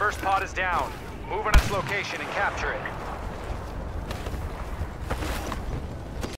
First pod is down. Move on its location and capture it.